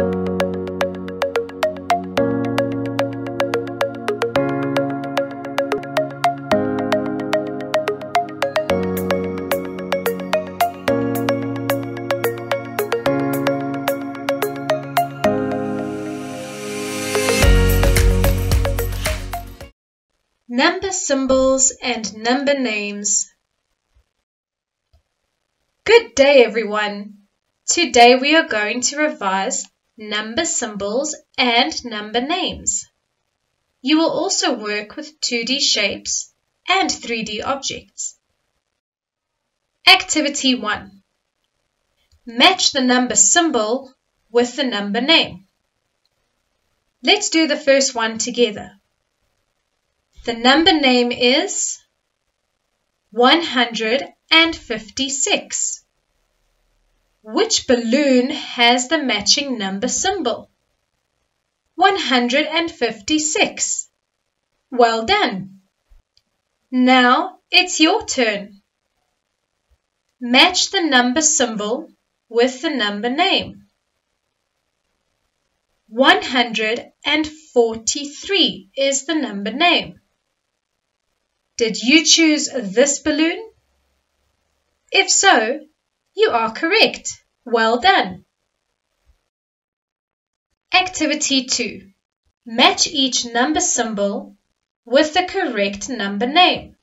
Number symbols and number names. Good day everyone. Today we are going to revise number symbols and number names. You will also work with 2D shapes and 3D objects. Activity 1. Match the number symbol with the number name. Let's do the first one together. The number name is 156. Which balloon has the matching number symbol? 156. Well done. Now it's your turn. Match the number symbol with the number name. 143 is the number name. Did you choose this balloon? If so, you are correct. Well done. Activity 2. Match each number symbol with the correct number name.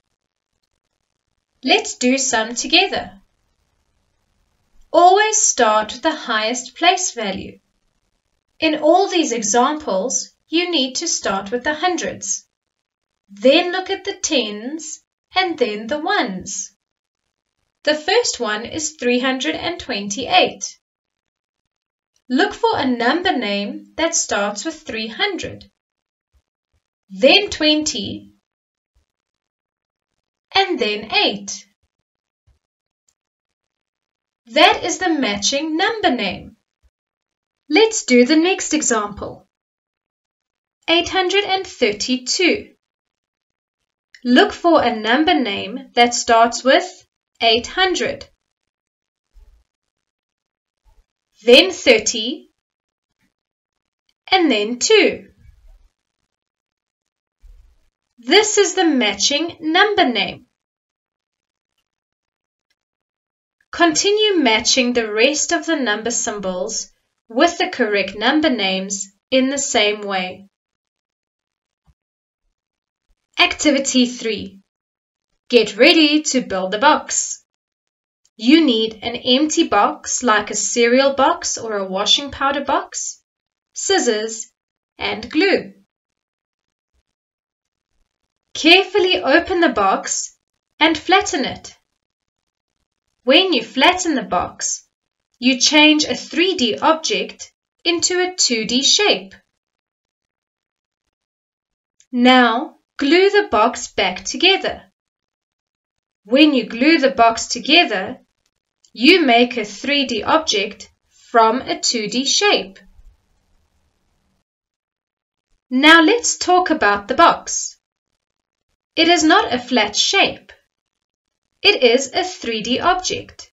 Let's do some together. Always start with the highest place value. In all these examples, you need to start with the hundreds. Then look at the tens and then the ones. The first one is 328. Look for a number name that starts with 300. Then 20 and then 8. That is the matching number name. Let's do the next example. 832. Look for a number name that starts with 800. Then 30 and then 2. This is the matching number name. Continue matching the rest of the number symbols with the correct number names in the same way. Activity 3. Get ready to build a box. You need an empty box like a cereal box or a washing powder box, scissors, and glue. Carefully open the box and flatten it. When you flatten the box, you change a 3D object into a 2D shape. Now Glue the box back together. When you glue the box together, you make a 3D object from a 2D shape. Now let's talk about the box. It is not a flat shape. It is a 3D object.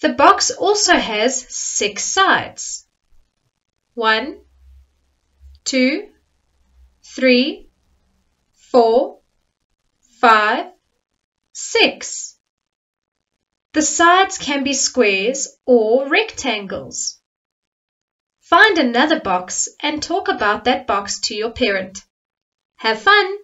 The box also has six sides. One, two, three, four, five, six. The sides can be squares or rectangles. Find another box and talk about that box to your parent. Have fun!